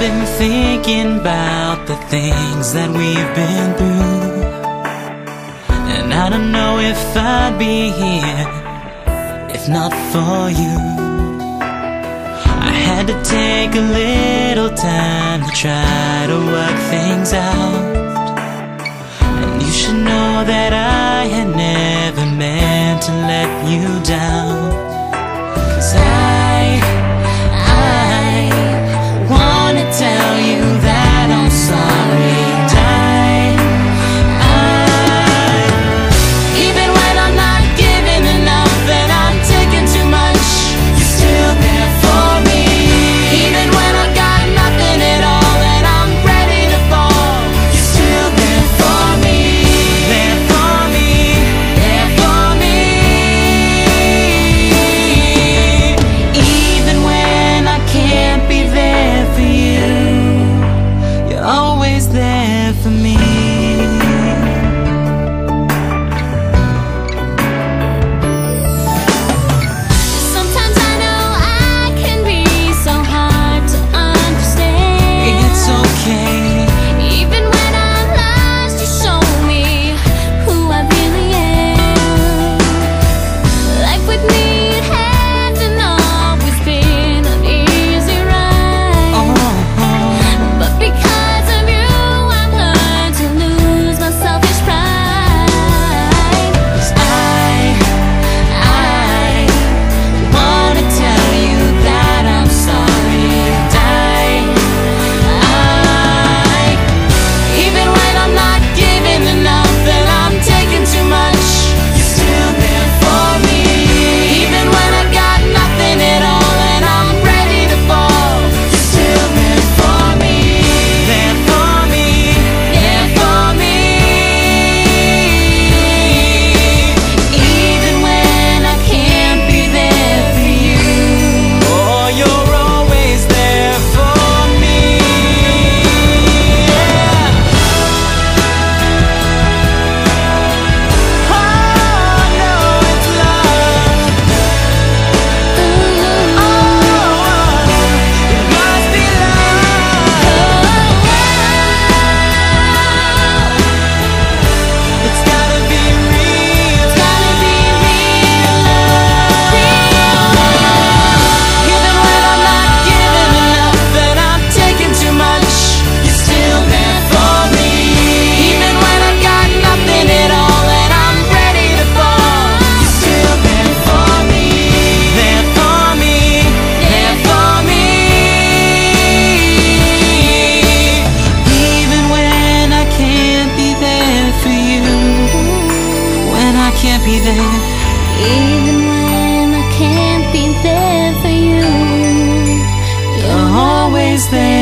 I've been thinking about the things that we've been through. And I don't know if I'd be here If not for you. I had to take a little time To try to work things out. And you should know that I had never meant to let you down. these things